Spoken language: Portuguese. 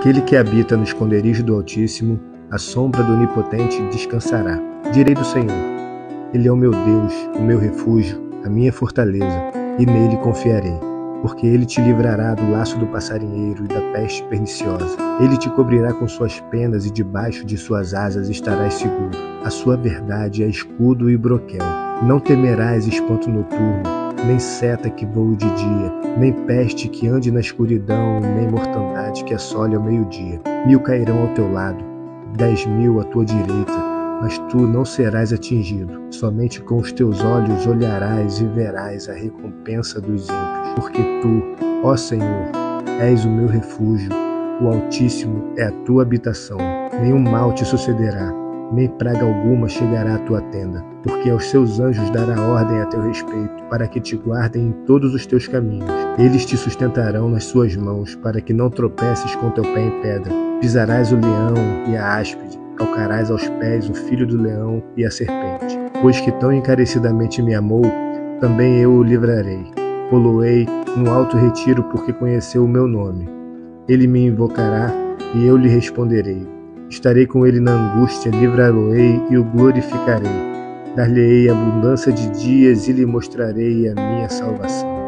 Aquele que habita no esconderijo do Altíssimo, a sombra do Onipotente descansará. Direi do Senhor: Ele é o meu Deus, o meu refúgio, a minha fortaleza, e nele confiarei. Porque ele te livrará do laço do passarinheiro e da peste perniciosa. Ele te cobrirá com suas penas e debaixo de suas asas estarás seguro. A sua verdade é escudo e broquel. Não temerás espanto noturno nem seta que voe de dia, nem peste que ande na escuridão, nem mortandade que assole ao meio-dia. Mil cairão ao teu lado, dez mil à tua direita, mas tu não serás atingido. Somente com os teus olhos olharás e verás a recompensa dos ímpios, porque tu, ó Senhor, és o meu refúgio, o Altíssimo é a tua habitação. Nenhum mal te sucederá nem praga alguma chegará à tua tenda, porque aos seus anjos dará ordem a teu respeito, para que te guardem em todos os teus caminhos. Eles te sustentarão nas suas mãos, para que não tropeces com teu pé em pedra. Pisarás o leão e a áspide, calcarás aos pés o filho do leão e a serpente. Pois que tão encarecidamente me amou, também eu o livrarei. Poloei no alto retiro, porque conheceu o meu nome. Ele me invocará e eu lhe responderei. Estarei com ele na angústia, livrá-lo-ei e o glorificarei. Dar-lhe-ei abundância de dias e lhe mostrarei a minha salvação.